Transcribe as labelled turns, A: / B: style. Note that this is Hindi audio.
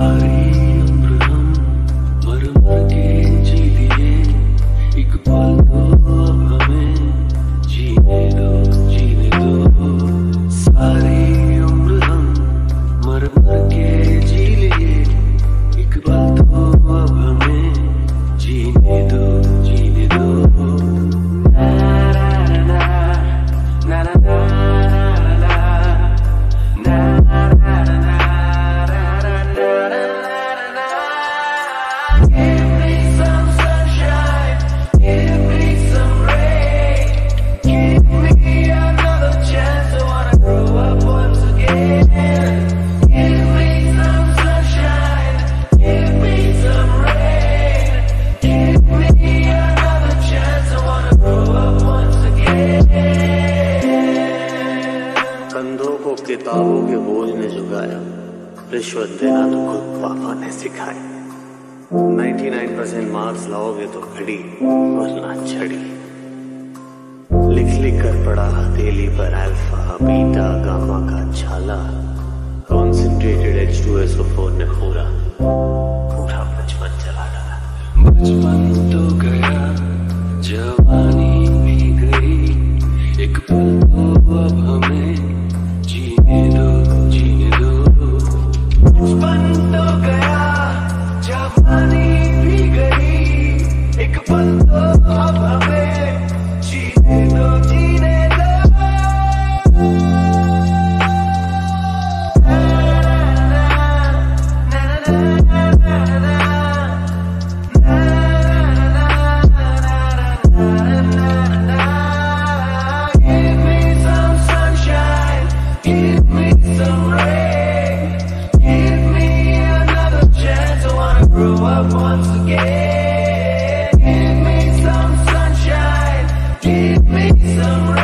A: I
B: कंधों को किताबों के बोझ ने झुकाया रिश्वत देना तो खुद पापा ने सिखाया। 99 परसेंट मार्क्स लाओगे तो खड़ी वरना छड़ी लिख लिख कर पड़ा हथेली पर अल्फ़ा बीटा गामा का छाला concentrated H two S O four ने पूरा पूरा बचपन चला डाला।
A: बचपन तो गया, जवानी भी गई एक पल तो अब हम grow up once again. Give me some sunshine, give me some rain.